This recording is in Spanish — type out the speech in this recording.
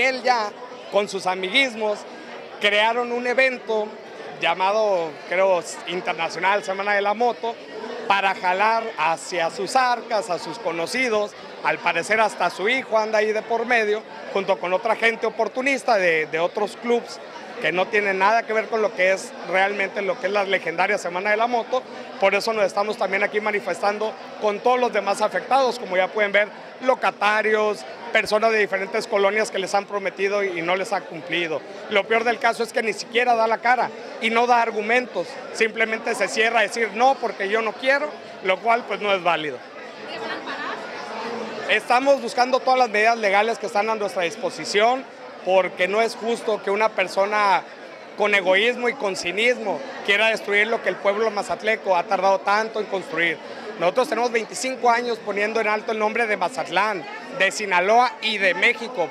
Él ya, con sus amiguismos, crearon un evento llamado, creo, Internacional Semana de la Moto, para jalar hacia sus arcas, a sus conocidos, al parecer hasta su hijo anda ahí de por medio, junto con otra gente oportunista de, de otros clubs que no tienen nada que ver con lo que es realmente lo que es la legendaria Semana de la Moto. Por eso nos estamos también aquí manifestando con todos los demás afectados, como ya pueden ver, locatarios, personas de diferentes colonias que les han prometido y no les han cumplido. Lo peor del caso es que ni siquiera da la cara y no da argumentos, simplemente se cierra a decir no porque yo no quiero, lo cual pues no es válido. Estamos buscando todas las medidas legales que están a nuestra disposición porque no es justo que una persona con egoísmo y con cinismo quiera destruir lo que el pueblo mazatleco ha tardado tanto en construir. Nosotros tenemos 25 años poniendo en alto el nombre de Mazatlán, de Sinaloa y de México.